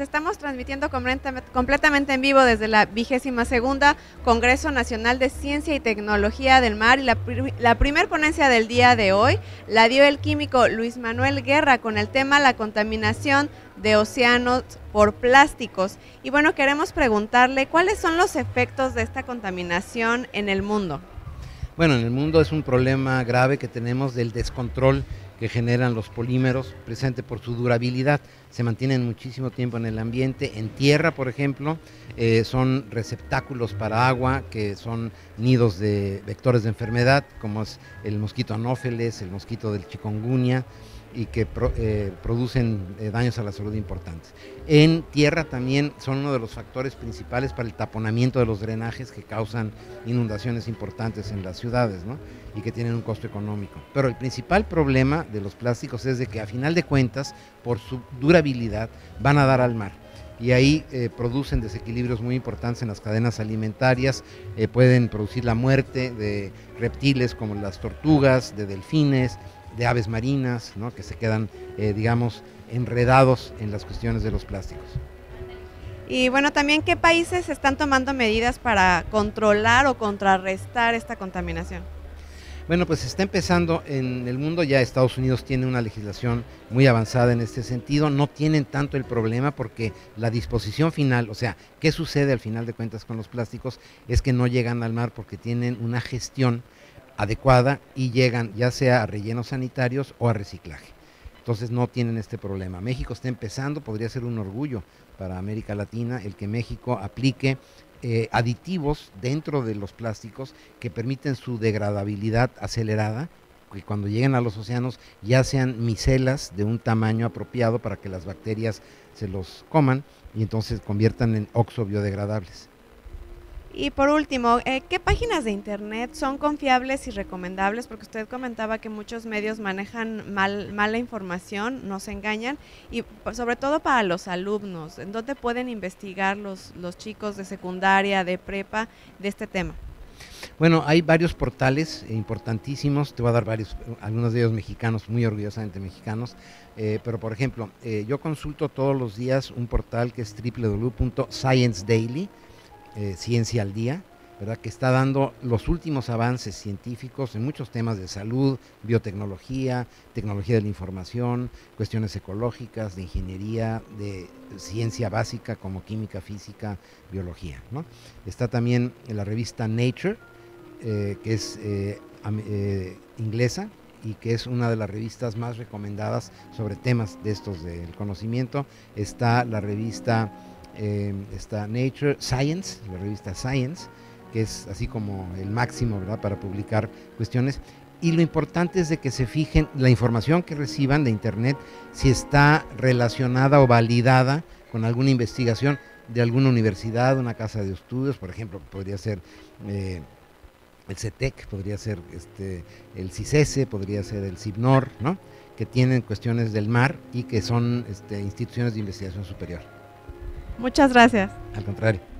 estamos transmitiendo completamente en vivo desde la vigésima segunda Congreso Nacional de Ciencia y Tecnología del Mar y la, la primer ponencia del día de hoy la dio el químico Luis Manuel Guerra con el tema la contaminación de océanos por plásticos. Y bueno, queremos preguntarle cuáles son los efectos de esta contaminación en el mundo. Bueno, en el mundo es un problema grave que tenemos del descontrol que generan los polímeros, presente por su durabilidad. Se mantienen muchísimo tiempo en el ambiente. En tierra, por ejemplo, eh, son receptáculos para agua, que son nidos de vectores de enfermedad, como es el mosquito anófeles, el mosquito del chikungunya y que eh, producen eh, daños a la salud importantes. En tierra también son uno de los factores principales para el taponamiento de los drenajes que causan inundaciones importantes en las ciudades y que tienen un costo económico. Pero el principal problema de los plásticos es de que a final de cuentas, por su durabilidad, van a dar al mar y ahí eh, producen desequilibrios muy importantes en las cadenas alimentarias, pueden producir la muerte de reptiles como las tortugas, de delfines, de aves marinas, ¿no? que se quedan, eh, digamos, enredados en las cuestiones de los plásticos. Y bueno, también qué países están tomando medidas para controlar o contrarrestar esta contaminación. Bueno, pues está empezando en el mundo, ya Estados Unidos tiene una legislación muy avanzada en este sentido, no tienen tanto el problema porque la disposición final, o sea, qué sucede al final de cuentas con los plásticos, es que no llegan al mar porque tienen una gestión adecuada y llegan ya sea a rellenos sanitarios o a reciclaje. Entonces no tienen este problema. México está empezando, podría ser un orgullo para América Latina el que México aplique eh, aditivos dentro de los plásticos que permiten su degradabilidad acelerada, que cuando lleguen a los océanos ya sean micelas de un tamaño apropiado para que las bacterias se los coman y entonces conviertan en oxo biodegradables. Y por último, eh, ¿qué páginas de internet son confiables y recomendables? Porque usted comentaba que muchos medios manejan mal, mala información, nos engañan, y sobre todo para los alumnos, ¿en dónde pueden investigar los, los chicos de secundaria, de prepa, de este tema? Bueno, hay varios portales importantísimos, te voy a dar varios, algunos de ellos mexicanos, muy orgullosamente mexicanos, eh, pero por ejemplo, eh, yo consulto todos los días un portal que es www.sciencedaily.com eh, Ciencia al Día, ¿verdad? que está dando los últimos avances científicos en muchos temas de salud, biotecnología, tecnología de la información, cuestiones ecológicas, de ingeniería, de ciencia básica como química, física, biología. ¿no? Está también la revista Nature, eh, que es eh, inglesa, y que es una de las revistas más recomendadas sobre temas de estos del conocimiento. Está la revista Em, está Nature Science, la revista Science, que es así como el máximo ¿verdad? para publicar cuestiones. Y lo importante es de que se fijen la información que reciban de Internet, si está relacionada o validada con alguna investigación de alguna universidad, una casa de estudios, por ejemplo, podría ser eh, el CETEC, podría ser este, el CICESE, podría ser el CIBNOR, ¿no? que tienen cuestiones del mar y que son este, instituciones de investigación superior. Muchas gracias. Al contrario.